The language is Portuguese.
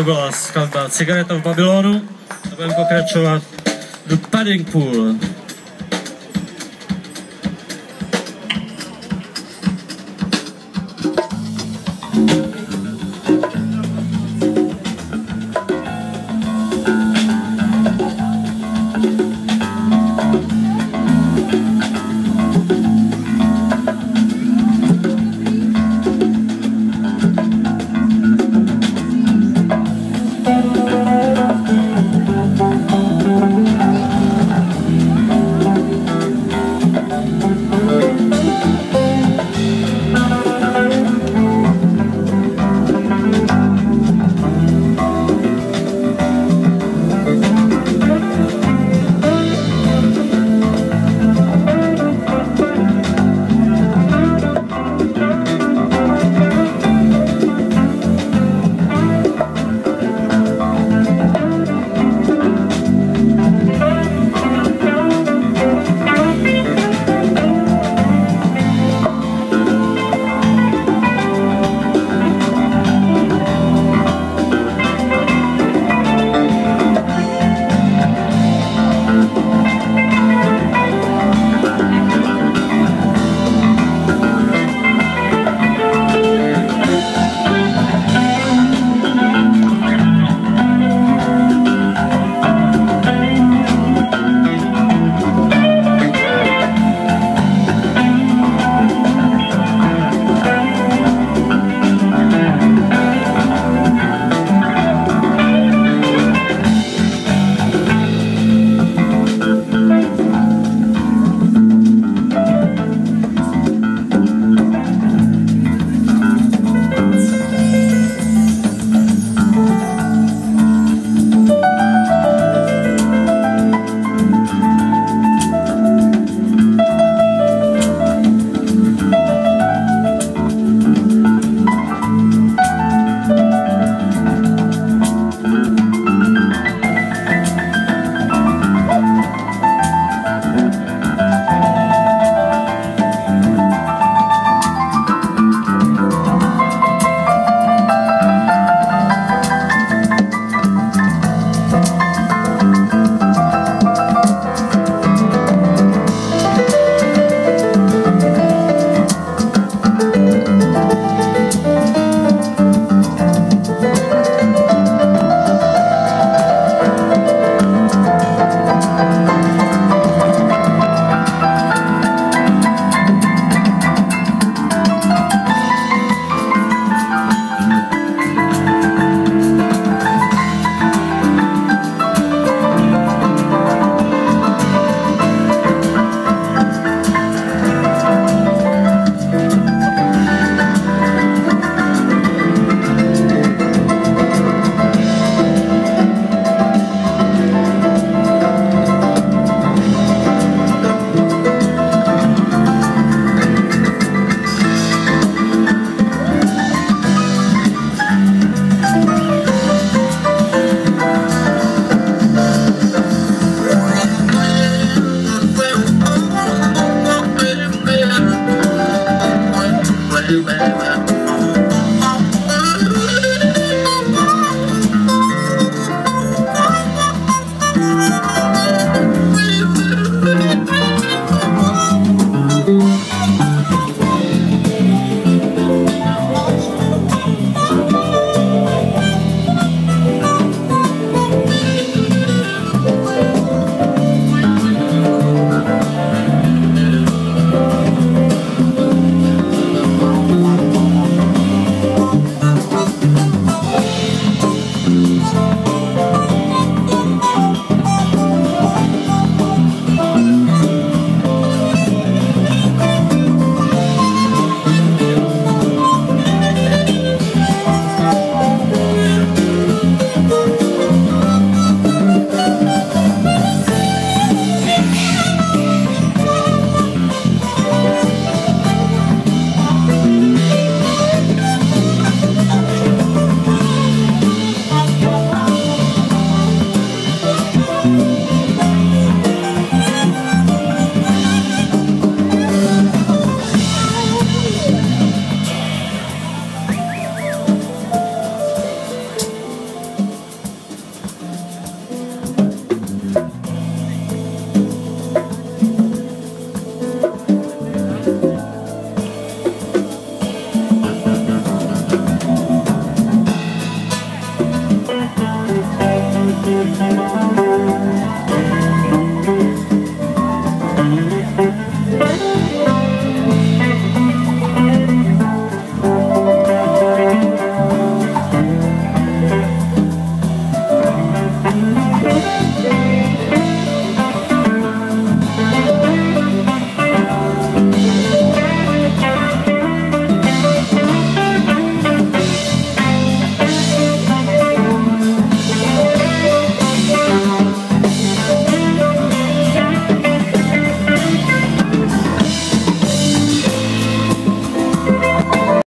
To byla skladba Cigareta v Babylonu. A budeme pokračovat The paddling pool.